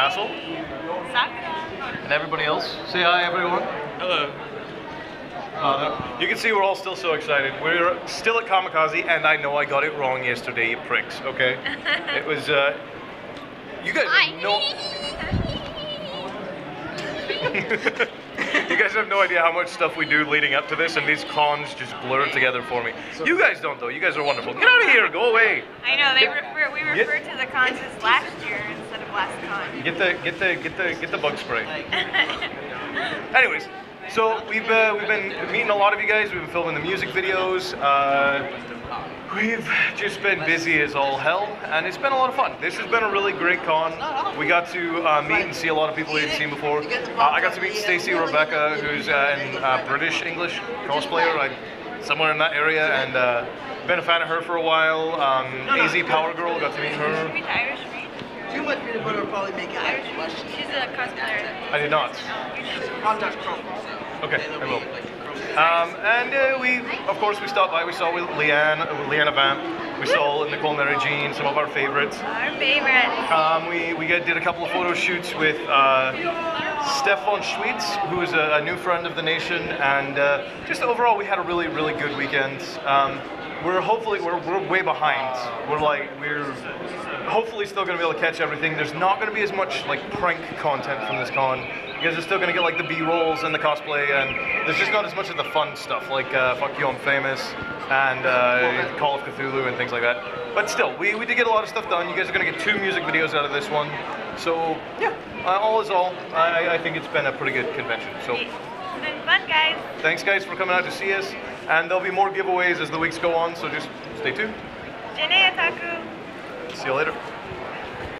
Castle, Sakura. and everybody else. Say hi, everyone. Hello. Uh, you can see we're all still so excited. We're still at Comikaze, and I know I got it wrong yesterday, you pricks. Okay, it was. Uh, you guys have no. you guys have no idea how much stuff we do leading up to this, and these cons just blur together for me. You guys don't though. You guys are wonderful. Get out of here. Go away. I know they refer. We Get- refer to the cons as last year instead of last con. Get the get the get the get the bug spray. Anyways, so we've uh, we've been meeting a lot of you guys. We've been filming the music videos. Uh, we've just been busy as all hell, and it's been a lot of fun. This has been a really great con. We got to uh, meet and see a lot of people we hadn't seen before. Uh, I got to meet Stacy Rebecca, who's uh, an uh, British English cosplayer, like somewhere in that area, and uh, been a fan of her for a while. Um, AZ Power Girl, got to meet her. Too much peanut butter will probably make it Irish like Reed. mushy. She's a cosplayer. I did not. You should. Contact. Okay, I will. Um, and uh, we, of course, we stopped by. We saw with Leanne, uh, Leanna Vamp. We saw Nicole Marie Jean, some of our favorites. Our favorite. Um, we we did a couple of photo shoots with uh, Stefan Schweitz, who is a, a new friend of the nation, and uh, just overall, we had a really really good weekend. Um, we're hopefully we're, we're way behind. We're like we're hopefully still going to be able to catch everything. There's not going to be as much like prank content from this con because are still going to get like the B-rolls and the cosplay, and there's just not as much of the fun stuff like uh, Fuck You, I'm Famous and uh, Call of Cthulhu and things like that. But still, we, we did get a lot of stuff done. You guys are going to get two music videos out of this one. So yeah, uh, all is all, I, I think it's been a pretty good convention. So It's been fun, guys. thanks guys for coming out to see us, and there'll be more giveaways as the weeks go on. So just stay tuned. Janae Otaku. See you later.